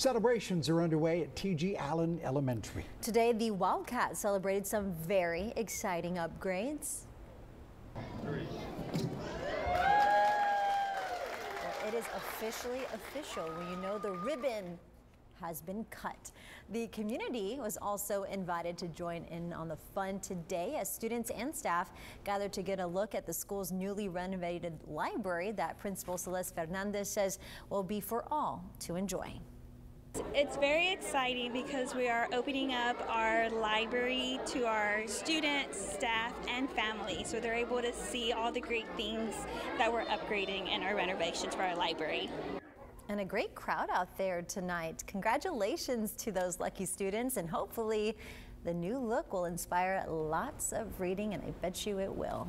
Celebrations are underway at T.G. Allen Elementary. Today, the Wildcats celebrated some very exciting upgrades. Three. It is officially official when you know the ribbon has been cut. The community was also invited to join in on the fun today as students and staff gathered to get a look at the school's newly renovated library that Principal Celeste Fernandez says will be for all to enjoy. It's very exciting because we are opening up our library to our students, staff, and families so they're able to see all the great things that we're upgrading in our renovations for our library. And a great crowd out there tonight. Congratulations to those lucky students, and hopefully the new look will inspire lots of reading, and I bet you it will.